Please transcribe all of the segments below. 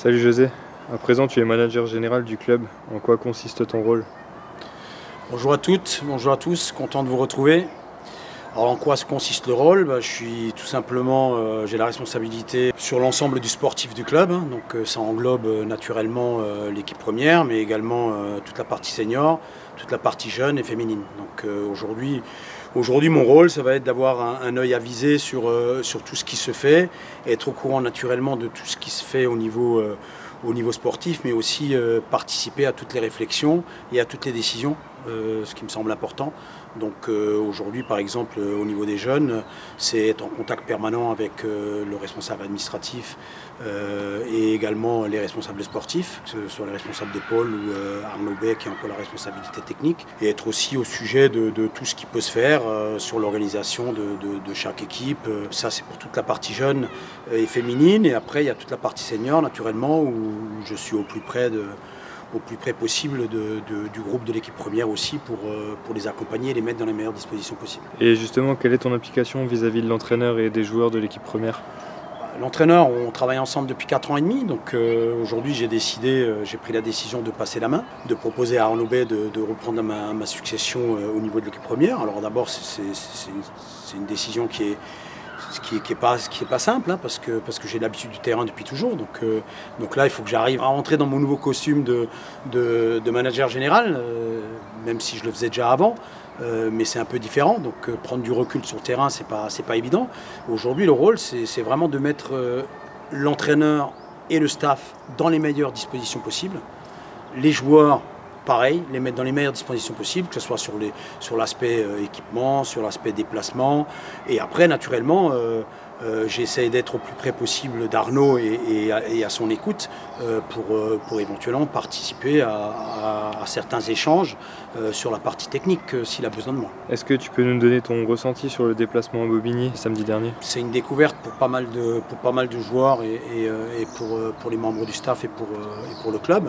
Salut José, à présent tu es manager général du club. En quoi consiste ton rôle? Bonjour à toutes, bonjour à tous, content de vous retrouver. Alors en quoi consiste le rôle bah, Je suis tout simplement, euh, j'ai la responsabilité sur l'ensemble du sportif du club. hein. donc euh, ça englobe euh, naturellement l'équipe première, mais également toute la partie senior, toute la partie jeune et féminine. Donc aujourd'hui, mon rôle, ça va être d'avoir un, œil avisé sur, sur tout ce qui se fait, être au courant naturellement de tout ce qui se fait au niveau, au niveau sportif, mais aussi participer à toutes les réflexions et à toutes les décisions, euh, ce qui me semble important. Donc euh, aujourd'hui, par exemple, euh, au niveau des jeunes, c'est être en contact permanent avec le responsable administratif et également les responsables sportifs, que ce soit les responsables de pôle ou Arnaud Bay qui a encore la responsabilité technique, et être aussi au sujet de, tout ce qui peut se faire sur l'organisation de, chaque équipe. Ça, c'est pour toute la partie jeune et féminine, et après, il y a toute la partie senior, naturellement, où je suis au plus près de au plus près possible de- de- du groupe de l'équipe première aussi pour, euh, pour les accompagner et les mettre dans les meilleures dispositions possibles. Et justement, quelle est ton implication vis-à-vis de l'entraîneur et des joueurs de l'équipe première? L'entraîneur, on travaille ensemble depuis 4 ans et demi, donc euh, aujourd'hui j'ai décidé, euh, j'ai pris la décision de passer la main, de proposer à Arnaud Bay de, de reprendre ma, ma succession au niveau de l'équipe première. Alors d'abord une, c'est une décision qui est, est, qui est pas, pas simple, hein, parce que, parce que j'ai l'habitude du terrain depuis toujours. Donc, euh, donc là, il faut que j'arrive à rentrer dans mon nouveau costume de, de, manager général, euh, même si je le faisais déjà avant. Euh, mais c'est un peu différent, donc prendre du recul sur le terrain, c'est pas, pas évident. Aujourd'hui, le rôle, c'est vraiment de mettre l'entraîneur et le staff dans les meilleures dispositions possibles. Les joueurs, pareil, les mettre dans les meilleures dispositions possibles, que ce soit sur l'aspect euh, équipement, sur l'aspect déplacement. Et après, naturellement, euh, euh, j'essaie d'être au plus près possible d'Arnaud et, et à, et à son écoute euh, pour, euh, pour éventuellement participer à, à- à certains échanges sur la partie technique s'il a besoin de moi. Est-ce que tu peux nous donner ton ressenti sur le déplacement à Bobigny samedi dernier? C'est une découverte pour pas mal de, pour pas mal de joueurs et, pour, pour les membres du staff et pour, et pour le club.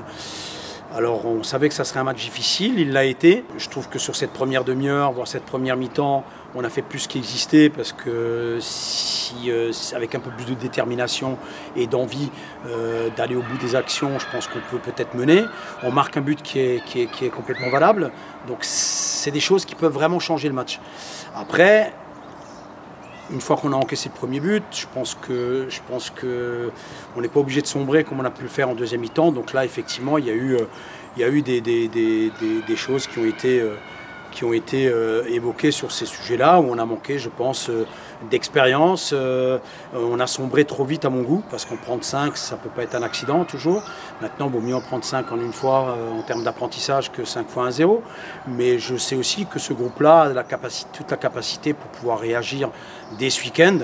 Alors on savait que ça serait un match difficile, il l'a été. Je trouve que sur cette première demi-heure, voire cette première mi-temps, on a fait plus qu'exister parce que si, euh, avec un peu plus de détermination et d'envie euh, d'aller au bout des actions, je pense qu'on peut peut-être mener. On marque un but qui est, qui est, qui est complètement valable. Donc c'est des choses qui peuvent vraiment changer le match. Après, une fois qu'on a encaissé le premier but, je pense que n'est pas obligé de sombrer comme on a pu le faire en deuxième mi-temps. Donc là, effectivement, il y a eu, euh, des choses qui ont été, euh, qui ont été euh, évoquées sur ces sujets-là, où on a manqué, je pense, euh, d'expérience. Euh, on a sombré trop vite à mon goût, parce qu'en prendre 5, ça peut pas être un accident toujours. Maintenant, vaut mieux en prendre 5 en une fois euh, en termes d'apprentissage que 5 fois un 0. Mais je sais aussi que ce groupe-là a toute la capacité pour pouvoir réagir dès ce week-end.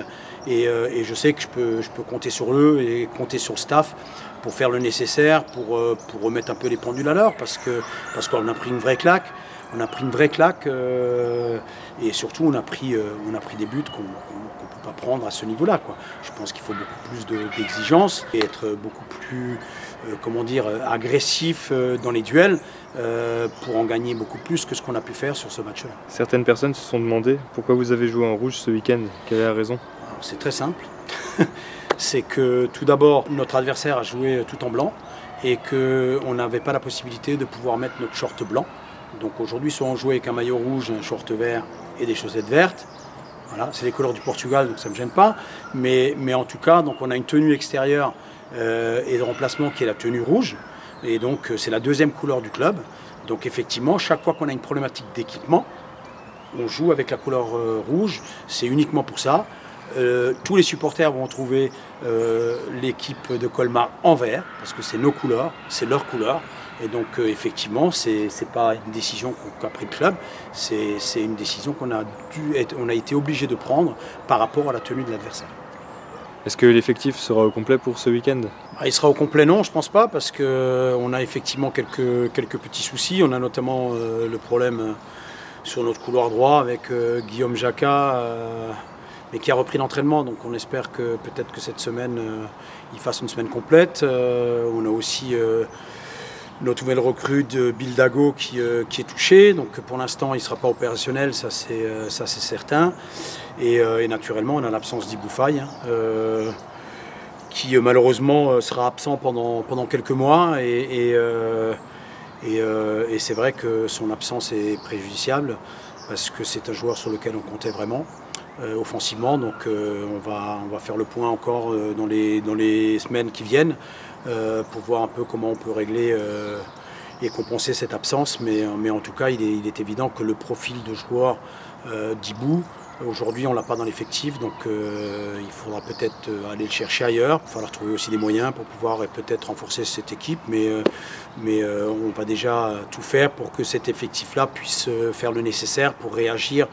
Et, je sais que je peux, compter sur eux et compter sur le staff pour faire le nécessaire, pour, remettre un peu les pendules à l'heure, parce qu'on a pris une vraie claque. On a pris une vraie claque euh, et surtout on a pris, euh, on a pris des buts qu'on ne peut pas prendre à ce niveau-là. Je pense qu'il faut beaucoup plus de- d'exigence et être beaucoup plus euh, comment dire, agressif dans les duels pour en gagner beaucoup plus que ce qu'on a pu faire sur ce match-là. Certaines personnes se sont demandé pourquoi vous avez joué en rouge ce week-end. Quelle est la raison? C'est très simple. c'est que tout d'abord, notre adversaire a joué tout en blanc et qu'on n'avait pas la possibilité de pouvoir mettre notre short blanc. Donc aujourd'hui, soit on jouait avec un maillot rouge, un short vert et des chaussettes vertes. Voilà, c'est les couleurs du Portugal, donc ça ne me gêne pas. Mais, mais en tout cas, donc on a une tenue extérieure euh, et de remplacement qui est la tenue rouge. Et donc euh, c'est la deuxième couleur du club. Donc effectivement, chaque fois qu'on a une problématique d'équipement, on joue avec la couleur euh, rouge. C'est uniquement pour ça. Tous les supporters vont trouver l'équipe de Colmar en vert, parce que c'est nos couleurs, c'est leur couleur. Et donc, euh, effectivement, c'est n'est pas une décision qu'a pris le club, c'est une décision qu'on a, dû être- on a été obligé de prendre par rapport à la tenue de l'adversaire. Est-ce que l'effectif sera au complet pour ce week-end? Ah, Il sera au complet, non, je pense pas, parce qu'on a effectivement quelques, quelques petits soucis. On a notamment euh, le problème euh, sur notre couloir droit avec euh, Guillaume Jacquat, euh, mais qui a repris l'entraînement. Donc on espère que peut-être que cette semaine, euh, il fasse une semaine complète. Euh, on a aussi euh, notre nouvelle recrue de Bill Dago qui, euh, qui est touché. Donc pour l'instant, il ne sera pas opérationnel, ça c'est euh, certain. Et, euh, et naturellement, on a l'absence d'Iboufaï. hein, qui malheureusement sera absent pendant, quelques mois. Et, c'est vrai que son absence est préjudiciable parce que c'est un joueur sur lequel on comptait vraiment. Offensivement. Donc on, va, on va faire le point encore dans, les, dans les semaines qui viennent pour voir un peu comment on peut régler et compenser cette absence. Mais, en tout cas, il est, il est évident que le profil de joueur euh, d'Ibou, Aujourd'hui, on ne l'a pas dans l'effectif, donc euh, il faudra peut-être euh, aller le chercher ailleurs. Il va falloir trouver aussi des moyens pour pouvoir peut-être renforcer cette équipe, mais, mais on va déjà tout faire pour que cet effectif-là puisse faire le nécessaire pour réagir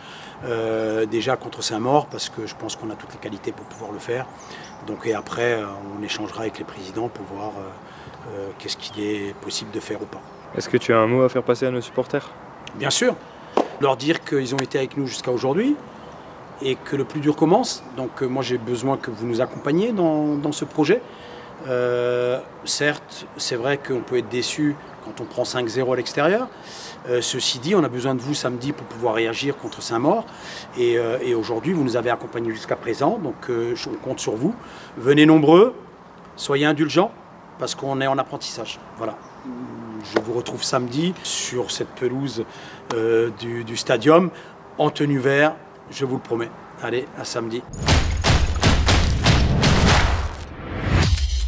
déjà contre Saint-Maur, parce que je pense qu'on a toutes les qualités pour pouvoir le faire. Donc, et après, on échangera avec les présidents pour voir qu'est-ce qu'il est possible de faire ou pas. Est-ce que tu as un mot à faire passer à nos supporters? Bien sûr leur dire qu'ils ont été avec nous jusqu'à aujourd'hui et que le plus dur commence. Donc euh, moi j'ai besoin que vous nous accompagniez dans, ce projet. Euh, certes, c'est vrai qu'on peut être déçu quand on prend 5-0 à l'extérieur. Euh, ceci dit, on a besoin de vous samedi pour pouvoir réagir contre Saint-Maur. Et, aujourd'hui, vous nous avez accompagnés jusqu'à présent, donc on compte sur vous. Venez nombreux, soyez indulgents, parce qu'on est en apprentissage. Voilà. Je vous retrouve samedi sur cette pelouse du, du stadium en tenue vert, je vous le promets. Allez, à samedi.